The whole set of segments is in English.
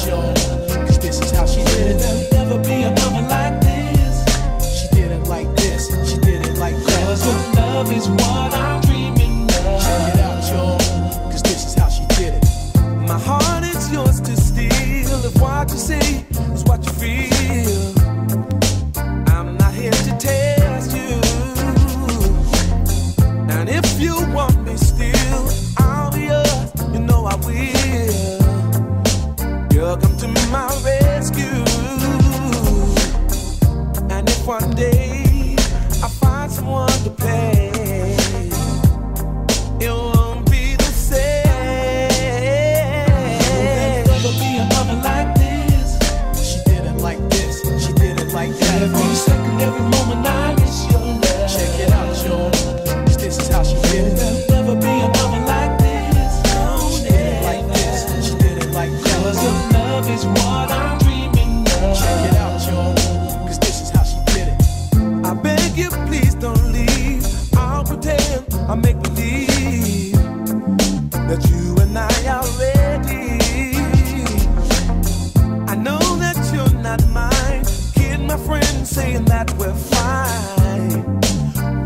this, y'all. Cause this is how she did it. There'll never be another like this. She did it like this, she did it like that. Cause her love is what I'm dreaming of. Check it out, y'all. Cause this is how she did it. My heart is yours to steal if what you say. I make believe that you and I are ready. I know that you're not mine. Kid, my friend, saying that we're fine.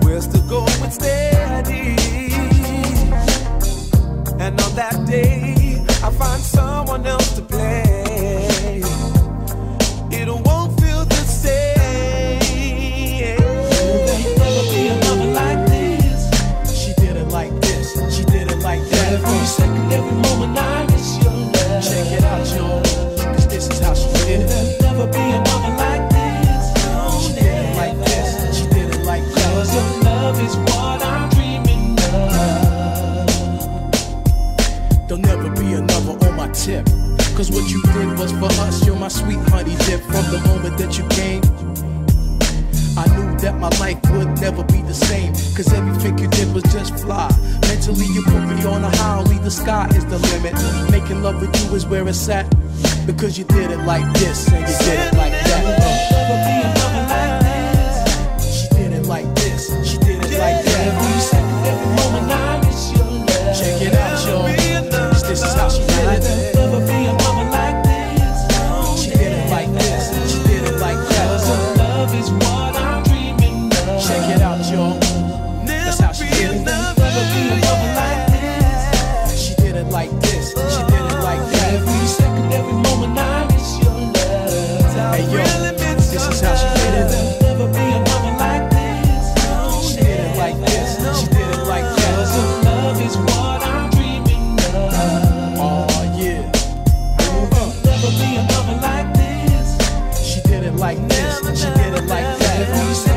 We're still going steady. And on that day, I find someone else There'll never be another on my tip. Cause what you did was for us, you're my sweet honey dip. From the moment that you came, I knew that my life would never be the same. Cause everything you did was just fly. Mentally, you put me on a high, only the sky is the limit. Making love with you is where it's at. Because you did it like this and you did it like that. like this, she did it like that.